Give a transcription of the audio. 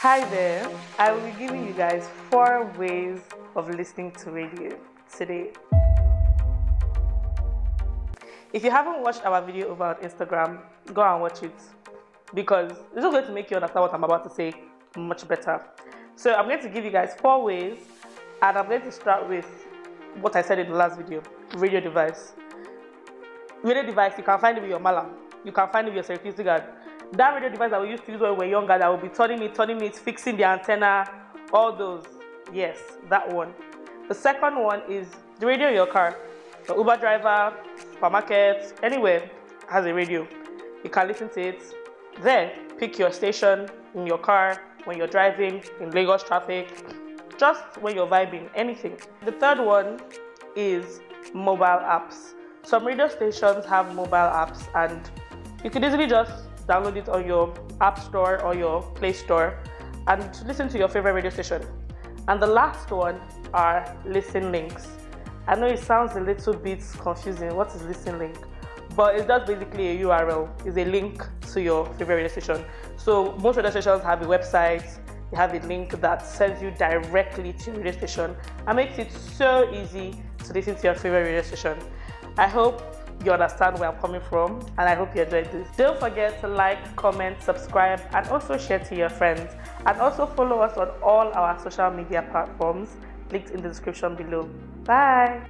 Hi there. I will be giving you guys four ways of listening to radio today. If you haven't watched our video over on Instagram, go and watch it because it's just going to make you understand what I'm about to say much better. So I'm going to give you guys four ways, and I'm going to start with what I said in the last video: radio device. Radio device, you can find it with your malam, you can find it with your security guard. That radio device that we used to use when we were younger, that will be turning it, turning it, fixing the antenna, all those. Yes, that one. The second one is the radio in your car. The Uber driver, supermarket, anywhere has a radio. You can listen to it there. Pick your station in your car when you're driving in Lagos traffic, just when you're vibing, anything. The third one is mobile apps. Some radio stations have mobile apps, and you could easily just download it on your App Store or your Play Store and listen to your favorite radio station. And the last one are listen links. I know it sounds a little bit confusing. What is listen link? But it's just basically a URL. It's a link to your favorite radio station. So most radio stations have a website. They have a link that sends you directly to your radio station and makes it so easy to listen to your favorite radio station. I hope you understand where I'm coming from and I hope you enjoyed this. Don't forget to like, comment, subscribe, and also share to your friends. And also follow us on all our social media platforms linked in the description below. Bye.